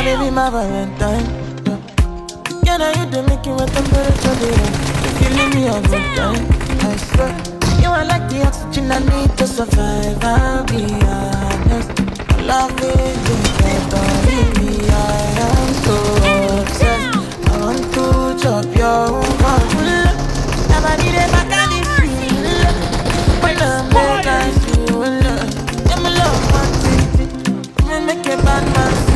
My baby, my valentine. Yeah. Girl, now you the make you a temperature yeah. If you leave me all the time, I swear You are like the oxygen I need to survive. I'll be honest. Love is in the leave me I am so obsessed. I want to chop your heart. Never need a back and if you love When I'm more guys, you will love Let me love one thing Me Make a bad man